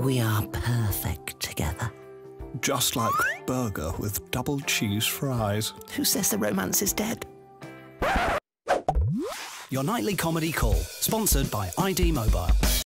We are perfect together. Just like burger with double cheese fries. Who says the romance is dead? Your nightly comedy call, sponsored by ID Mobile.